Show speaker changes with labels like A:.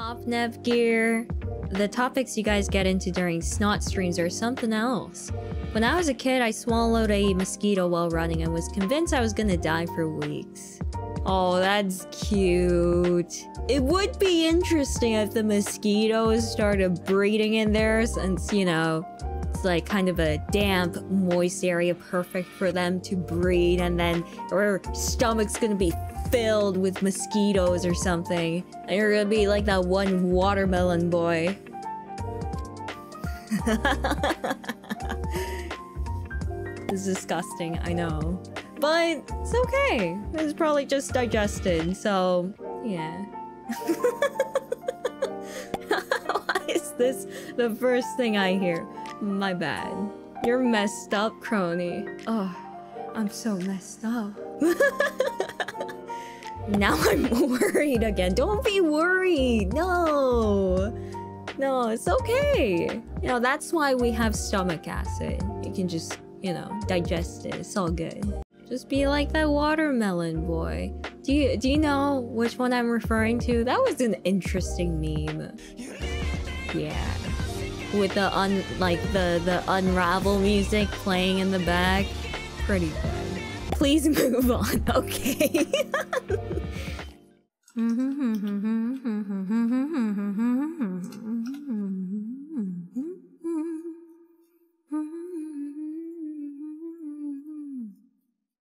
A: Top Nev gear. The topics you guys get into during snot streams are something else. When I was a kid, I swallowed a mosquito while running and was convinced I was gonna die for weeks. Oh, that's cute. It would be interesting if the mosquitoes started breeding in there since, you know, it's like kind of a damp, moist area perfect for them to breed and then your stomach's gonna be filled with mosquitoes or something. And you're gonna be like that one watermelon boy. it's disgusting, I know. But it's okay. It's probably just digested, so yeah. Why is this the first thing I hear? My bad. You're messed up, Kronii. Oh, I'm so messed up. now I'm worried again. Don't be worried. No. No, it's okay. You know, that's why we have stomach acid. You can just, you know, digest it. It's all good. Just be like that watermelon boy. Do you do you know which one I'm referring to? That was an interesting meme. Yeah. With the un like the the unravel music playing in the back. Pretty good. Please move on, okay?